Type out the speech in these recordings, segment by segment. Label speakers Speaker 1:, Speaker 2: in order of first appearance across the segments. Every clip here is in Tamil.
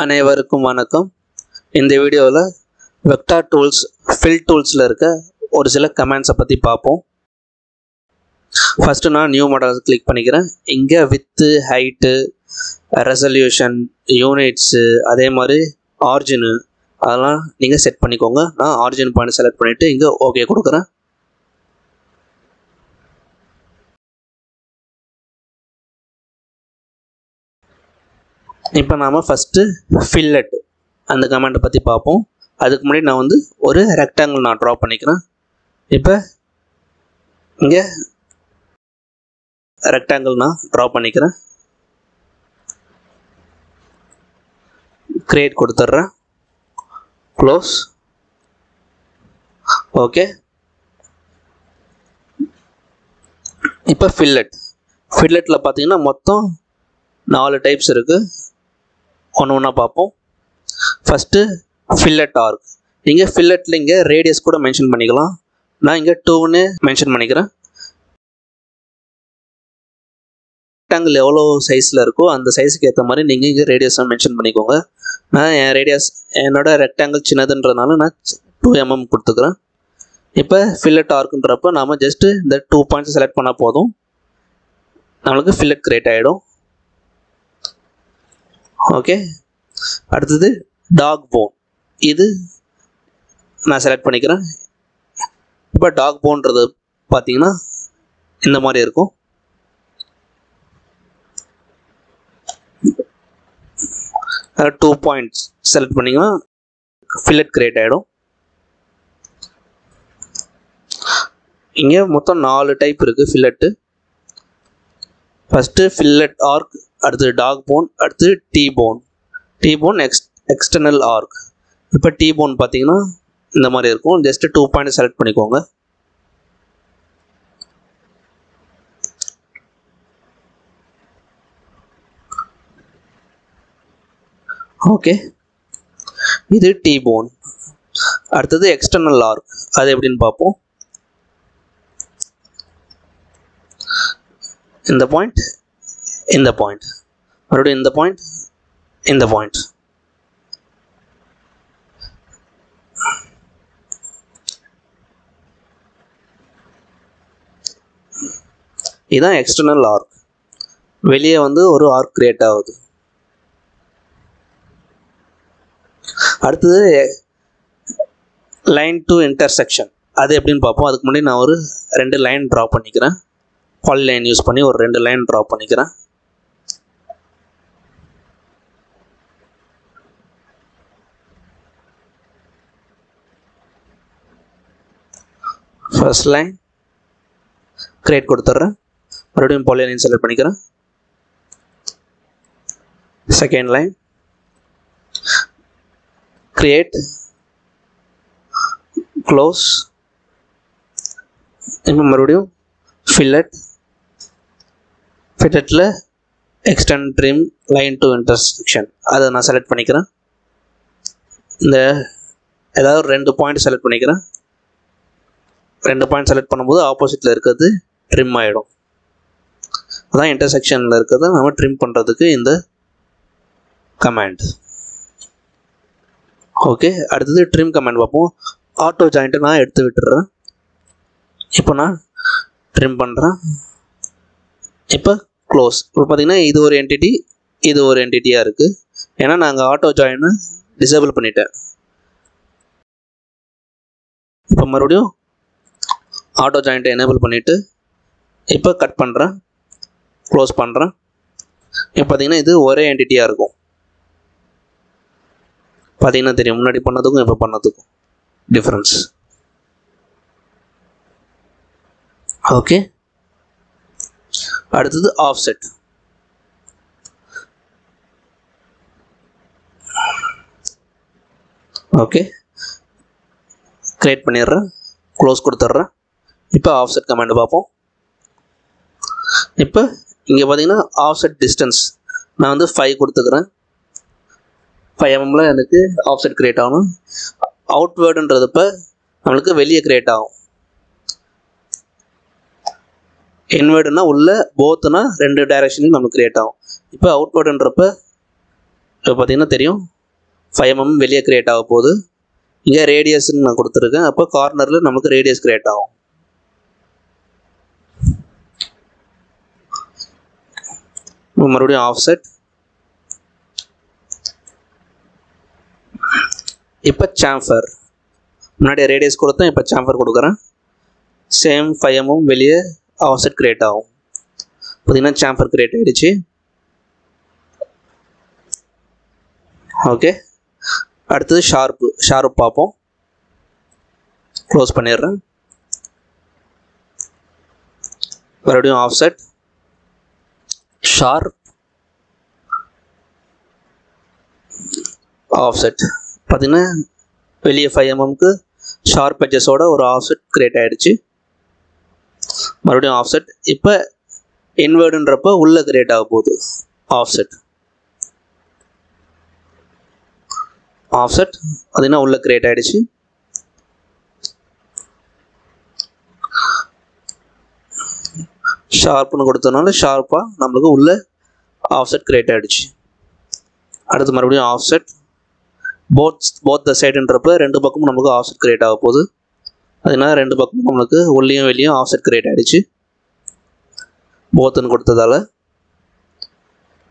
Speaker 1: அனைவருக்கும் வணக்கம். இந்த வீடியோவில் வெக்டார் டூல்ஸ் ஃபில் டூல்ஸில் இருக்க ஒரு சில கமெண்ட்ஸை பற்றி பார்ப்போம். ஃபஸ்ட்டு நான் நியூ மாடல் கிளிக் பண்ணிக்கிறேன். இங்கே வித்து ஹைட்டு ரெசல்யூஷன் யூனிட்ஸு அதே மாதிரி ஆர்ஜினு அதெல்லாம் நீங்கள் செட் பண்ணிக்கோங்க. நான் ஆர்ஜின் பாயிண்ட் செலக்ட் பண்ணிவிட்டு இங்கே ஓகே கொடுக்குறேன். இப்போ நாம் ஃபஸ்ட்டு ஃபில்லட் அந்த கமெண்ட்டை பற்றி பார்ப்போம். அதுக்கு முன்னாடி நான் வந்து ஒரு ரெக்டாங்கிள் நான் ட்ரா பண்ணிக்கிறேன். இப்போ இங்கே ரெக்டாங்கிள் நான் ட்ரா பண்ணிக்கிறேன். கிரியேட் கொடுத்துட்றேன். க்ளோஸ் ஓகே இப்போ ஃபில்லட் ஃபில்லட்டில் பார்த்தீங்கன்னா மொத்தம் நாலு டைப்ஸ் இருக்குது ஒன்று ஒன்றா பார்ப்போம். ஃபஸ்ட்டு ஃபில்லட் ஆர்க் நீங்கள் ஃபில்லட்டில் இங்கே ரேடியஸ் கூட மென்ஷன் பண்ணிக்கலாம். நான் இங்கே டூன்னு மென்ஷன் பண்ணிக்கிறேன். ரெக்டாங்கிள் எவ்வளோ சைஸில் இருக்கோ அந்த சைஸுக்கு ஏற்ற மாதிரி நீங்கள் இங்கே ரேடியஸை மென்ஷன் பண்ணிக்கோங்க. நான் என் ரேடியஸ் என்னோட ரெக்டாங்கிள் சின்னதுன்றதுனால நான் டூ எம்எம் கொடுத்துக்கிறேன். இப்போ ஃபில்லட் ஆர்க்குன்றப்போ நாம் ஜஸ்ட்டு இந்த டூ பாயிண்ட்ஸ் செலக்ட் பண்ணால் போதும். நம்மளுக்கு ஃபில்லட் கிரியேட் ஆகிடும் ஓகே அடுத்தது டாக் போன் இது நான் செலக்ட் பண்ணிக்கிறேன். இப்போ டாக் போன்றது பார்த்தீங்கன்னா இந்த மாதிரி இருக்கும். டூ பாயிண்ட்ஸ் செலக்ட் பண்ணிங்கன்னா ஃபில்லட் கிரியேட் ஆகிடும் இங்கே மொத்தம் நாலு டைப் இருக்குது ஃபில்லட்டு ஃபஸ்ட்டு ஃபில்லட் ஆர்க் அடுத்து டாக் போன் அடுத்து T bone T bone X external arc இப்போ டீ போன் பார்த்தீங்கன்னா இந்த மாதிரி இருக்கும். ஜஸ்ட்டு டூ பாயிண்ட் செலக்ட் பண்ணிக்கோங்க. ஓகே இது டீ போன் அடுத்தது எக்ஸ்டர்னல் ஆர்க் அது எப்படின்னு பார்ப்போம். இந்த பாயிண்ட் இந்த பாயிண்ட் மறுபடியும் இந்த பாயிண்ட் இந்த பாயிண்ட் இதுதான் எக்ஸ்டர்னல் ஆர்க் வெளியே வந்து ஒரு ஆர்க் கிரியேட் ஆகுது. அடுத்தது லைன் டு இன்டர்செக்ஷன் அது எப்படின்னு பார்ப்போம். அதுக்கு முன்னாடி நான் ஒரு ரெண்டு லைன் ட்ரா பண்ணிக்கிறேன். பால் லைன் யூஸ் பண்ணி ஒரு ரெண்டு லைன் ட்ரா பண்ணிக்கிறேன். ஃபர்ஸ்ட் லைன் க்ரியேட் கொடுத்துட்றேன். மறுபடியும் பாலி லைன் செலக்ட் பண்ணிக்கிறேன். செகண்ட் லைன் க்ரியேட் க்ளோஸ் இன்னும் மறுபடியும் fillet ஃபில்லட்டில் extend trim line to intersection அதை நான் செலக்ட் பண்ணிக்கிறேன். இந்த ஏதாவது ரெண்டு பாயிண்ட் செலக்ட் பண்ணிக்கிறேன். ரெண்டு பாயிண்ட் செலக்ட் பண்ணும்போது ஆப்போசிட்டில் இருக்கிறது ட்ரிம் ஆகிடும் அதான் இன்டர்செக்ஷனில் இருக்கிறத. நம்ம ட்ரிம் பண்ணுறதுக்கு இந்த கமாண்ட் ஓகே அடுத்தது ட்ரிம் கமாண்ட் பார்ப்போம். ஆட்டோ ஜாயிண்ட்டை நான் எடுத்து விட்டுறேன் இப்போ நான் ட்ரிம் பண்ணுறேன் இப்போ க்ளோஸ் இப்போ பார்த்தீங்கன்னா இது ஒரு என்டிட்டி இது ஒரு என்டிட்டியாக இருக்குது ஏன்னா நாங்கள் ஆட்டோ ஜாயின்னு டிசேபிள் பண்ணிட்டேன். இப்போ மறுபடியும் ஆட்டோ ஜாயிண்ட்டை எனேபிள் பண்ணிவிட்டு இப்போ கட் பண்ணுறேன் க்ளோஸ் பண்ணுறேன் இப்போ பார்த்தீங்கன்னா இது ஒரே என்டிட்டியாக இருக்கும். பார்த்தீங்கன்னா தெரியும் முன்னாடி பண்ணதுக்கும் இப்போ பண்ணதுக்கும் டிஃப்ரென்ஸ் ஓகே அடுத்தது ஆஃப்செட் ஓகே க்ரியேட் பண்ணிடுறேன் க்ளோஸ் கொடுத்துட்றேன். இப்போ ஆஃப்செட் கமாண்ட் பார்ப்போம். இப்போ இங்கே பார்த்தீங்கன்னா ஆஃப்செட் டிஸ்டன்ஸ் நான் வந்து ஃபைவ் கொடுத்துக்கிறேன். ஃபைவ் எம்எம்ல எனக்கு ஆஃப்செட் கிரியேட் ஆகணும். அவுட்வேர்டுன்றது நம்மளுக்கு வெளியே கிரியேட் ஆகும். இன்வேர்டுனா உள்ள போத்துனா ரெண்டு டைரக்ஷன்லையும் நமக்கு கிரியேட் ஆகும். இப்போ அவுட்வேர்டுன்றப்ப இப்போ பார்த்தீங்கன்னா தெரியும். ஃபைவ் எம்எம் வெளியே கிரியேட் ஆக போகுது. இங்கே ரேடியஸ்ன்னு நான் கொடுத்துருக்கேன். அப்போ கார்னரில் நமக்கு ரேடியஸ் கிரியேட் ஆகும். மறுபடியும் ஆஃப்செட் இப்போ சாம்ஃபர் முன்னாடி ரேடியஸ் கொடுத்தேன் இப்போ சாம்ஃபர் கொடுக்குறேன். சேம் ஃபைவ் எம்எம் வெளியே ஆஃப்செட் கிரியேட் ஆகும். பார்த்தீங்கன்னா சாம்ஃபர் கிரியேட் ஆகிடுச்சு ஓகே அடுத்தது ஷார்ப்பு ஷார்ப் பார்ப்போம். க்ளோஸ் பண்ணிடுறேன். மறுபடியும் ஆஃப்செட் ஷார்ப் ஆஃப்செட் பார்த்தீங்கன்னா வெளியே ஃபைவ் எம்எம்க்கு ஷார்ப் எட்ஜஸோட ஒரு ஆஃப்செட் கிரியேட் ஆகிடுச்சு மறுபடியும் ஆஃப்செட் இப்போ இன்வேர்டுன்றப்போ உள்ளே கிரியேட் ஆக போகுது. ஆஃப்செட் ஆஃப்செட் பார்த்தீங்கன்னா உள்ளே கிரியேட் ஆகிடுச்சு ஷார்ப்னு கொடுத்தனால ஷார்ப்பாக நம்மளுக்கு உள்ள ஆஃப்செட் கிரியேட் ஆகிடுச்சு அடுத்து மறுபடியும் ஆஃப்செட் போத் போத் த சைடுன்றப்ப ரெண்டு பக்கமும் நமக்கு ஆஃப்செட் கிரியேட் ஆக போகுது. அதனால ரெண்டு பக்கமும் நம்மளுக்கு உள்ளேயும் வெளியும் ஆஃப்செட் கிரியேட் ஆகிடுச்சு போத்துன்னு கொடுத்ததால.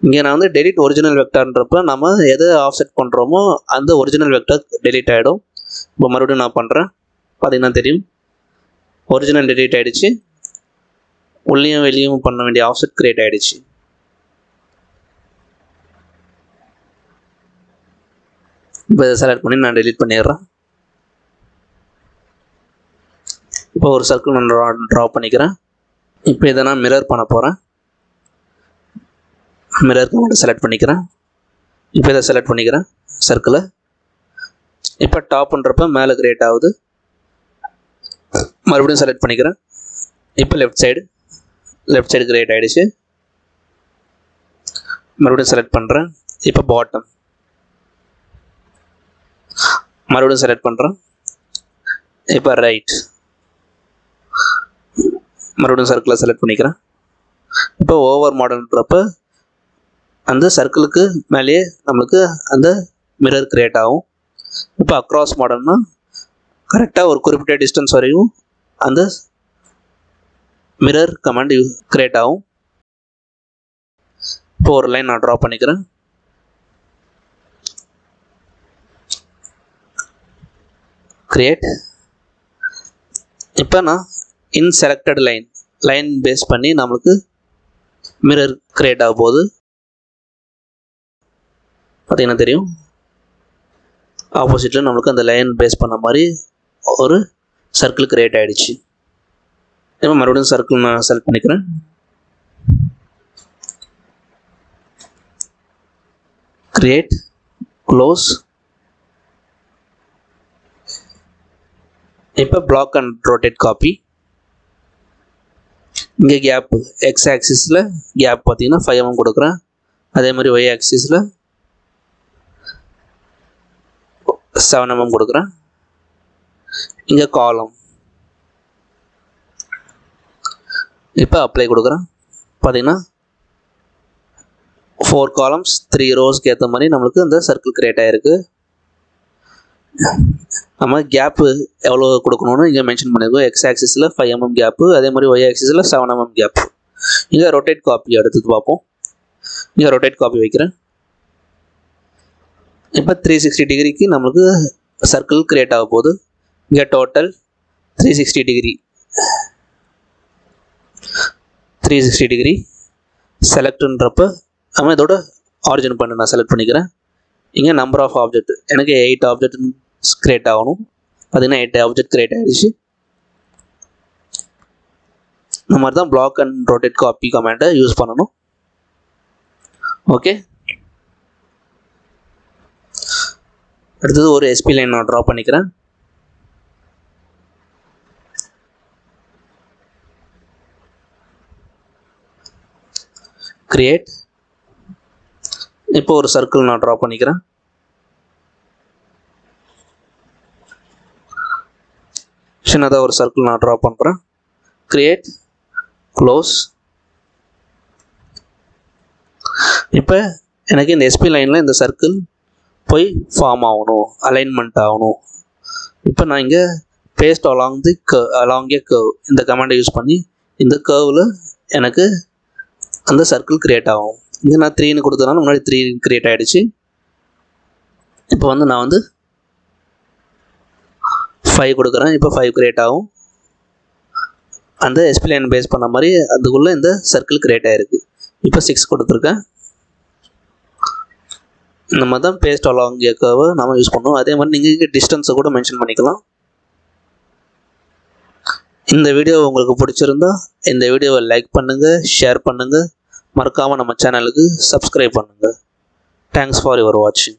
Speaker 1: இங்கே நான் வந்து டெலிட் ஒரிஜினல் வெக்டார்ன்றப்ப நம்ம எதை ஆஃப்செட் பண்ணுறோமோ அந்த ஒரிஜினல் வெக்டார் டெலிட் ஆகிடும் இப்போ மறுபடியும் நான் பண்ணுறேன் பார்த்தீங்கன்னா தெரியும். ஒரிஜினல் டெலிட் ஆகிடுச்சு உள்ளேயும் வெளியும் பண்ண வேண்டிய ஆஃப்செட் கிரியேட் ஆகிடுச்சு இப்போ இதை செலக்ட் பண்ணி நான் டெலிட் பண்ணிடுறேன். இப்போ ஒரு சர்க்கிள் நான் ட்ரா ட்ரா பண்ணிக்கிறேன். இப்போ இதை நான் மிரர் பண்ண போகிறேன் மிரர் மட்டும் செலக்ட் பண்ணிக்கிறேன். இப்போ இதை செலக்ட் பண்ணிக்கிறேன் சர்க்கிளை இப்போ டாப் பண்ணுறப்ப மேலே கிரியேட் ஆகுது. மறுபடியும் செலக்ட் பண்ணிக்கிறேன். இப்போ left side left side create ஆகிடுச்சு மறுபடியும் செலக்ட் பண்ணுறேன் இப்போ பாட்டம் மறுபடியும் செலக்ட் பண்ணுறேன் இப்போ ரைட் மறுபடியும் சர்க்கிளை செலக்ட் பண்ணிக்கிறேன். இப்போ ஓவர் மாடல்ன்றப்ப அந்த சர்க்கிளுக்கு மேலேயே நம்மளுக்கு அந்த மிரர் கிரியேட் ஆகும். இப்போ அக்ராஸ் மாடல்னால் கரெக்டாக ஒரு குறிப்பிட்ட டிஸ்டன்ஸ் வரையும் அந்த மிரர் கமாண்ட் கிரியேட் ஆகும். இப்போ ஒரு லைன் நான் ட்ரா பண்ணிக்கிறேன். கிரியேட் இப்போ நான் in selected line line base பண்ணி நம்மளுக்கு மிரர் கிரியேட் ஆக போகுது. பார்த்தீங்கன்னா தெரியும்? ஆப்போசிட்டில் நம்மளுக்கு அந்த லைன் பேஸ் பண்ண மாதிரி ஒரு சர்க்கிள் கிரியேட் ஆகிடுச்சு இப்போ மறுபடியும் சர்க்கிள் நான் செலக்ட் பண்ணிக்கிறேன். கிரியேட் க்ளோஸ் இப்போ பிளாக் அண்ட் ரோட்டேட் காப்பி இங்கே கேப்பு எக்ஸ் ஆக்சிஸில் கேப் பார்த்தீங்கன்னா ஃபைவ் எம்எம் கொடுக்குறேன். அதே மாதிரி ஒய் ஆக்சிஸில் செவன் எம்எம் கொடுக்குறேன். இங்கே காலம் இப்போ அப்ளை கொடுக்குறேன். பார்த்தீங்கன்னா ஃபோர் காலம்ஸ் த்ரீ ரோஸ்க்கு ஏற்ற மாதிரி நம்மளுக்கு இந்த சர்க்கிள் க்ரியேட் ஆகிருக்கு நம்ம கேப்பு எவ்வளோ கொடுக்கணும்னு இங்கே மென்ஷன் பண்ணியிருக்கோம். எக்ஸ் ஆக்சிஸில் ஃபைவ் எம்எம் கேப்பு அதே மாதிரி ஒய் ஆக்சிஸில் செவன் எம்எம் கேப்பு இங்கே ரொட்டேட் காப்பி அடுத்தது பார்ப்போம். இங்கே ரொட்டேட் காப்பி வைக்கிறேன். இப்போ த்ரீ சிக்ஸ்டி டிகிரிக்கு நம்மளுக்கு சர்க்கிள் க்ரியேட் ஆக போகுது. இங்கே total three sixty degree three sixty degree செலக்ட்ன்றப்ப நம்ம இதோட ஆரிஜின் பண்ண நான் செலக்ட் பண்ணிக்கிறேன். இங்கே நம்பர் ஆஃப் ஆப்ஜெக்ட் எனக்கு எயிட் ஆப்ஜெக்ட் கிரியேட் ஆகணும். பார்த்தீங்கன்னா எயிட் ஆப்ஜெக்ட் கிரியேட் ஆகிடுச்சு இந்த மாதிரி தான் பிளாக் அண்ட் ரொட்டேட் காப்பி கமெண்ட்டை யூஸ் பண்ணணும். ஓகே அடுத்தது ஒரு எஸ்பி லைன் நான் ட்ரா பண்ணிக்கிறேன். கிரியேட் இப்போ ஒரு சர்க்கிள் நான் ட்ரா பண்ணிக்கிறேன். சின்னதாக ஒரு சர்க்கிள் நான் ட்ரா பண்ணுறேன் கிரியேட் க்ளோஸ் இப்போ எனக்கு இந்த எஸ்பி லைனில் இந்த சர்க்கிள் போய் ஃபார்ம் ஆகணும் அலைன்மெண்ட் ஆகணும். இப்போ நான் இங்கே பேஸ்ட் அலாங் தி க அலாங் ஏ கர்வ் இந்த கமாண்டை யூஸ் பண்ணி இந்த கர்வில் எனக்கு அந்த சர்க்கிள் க்ரியேட் ஆகும். இங்கே நான் த்ரீன்னு கொடுத்ததுனால முன்னாடி த்ரீ க்ரியேட் ஆகிடுச்சு இப்போ வந்து நான் வந்து ஃபைவ் கொடுக்குறேன். இப்போ ஃபைவ் க்ரியேட் ஆகும். அந்த எஸ்பி பேஸ் பண்ண மாதிரி அதுக்குள்ளே இந்த சர்க்கிள் க்ரியேட் ஆகிருக்கு இப்போ சிக்ஸ் கொடுத்துருக்கேன். இந்த மாதிரி தான் பேஸ்ட் அலாங் ஏக்காவை நம்ம யூஸ் பண்ணுவோம். அதே மாதிரி நீங்கள் டிஸ்டன்ஸை கூட மென்ஷன் பண்ணிக்கலாம். இந்த வீடியோ உங்களுக்கு பிடிச்சிருந்தா இந்த வீடியோவை லைக் பண்ணுங்கள் ஷேர் பண்ணுங்கள் மறக்காமல் நம்ம சேனலுக்கு சப்ஸ்கிரைப் பண்ணுங்கள் தேங்க்ஸ் ஃபார் யுவர் வாட்சிங்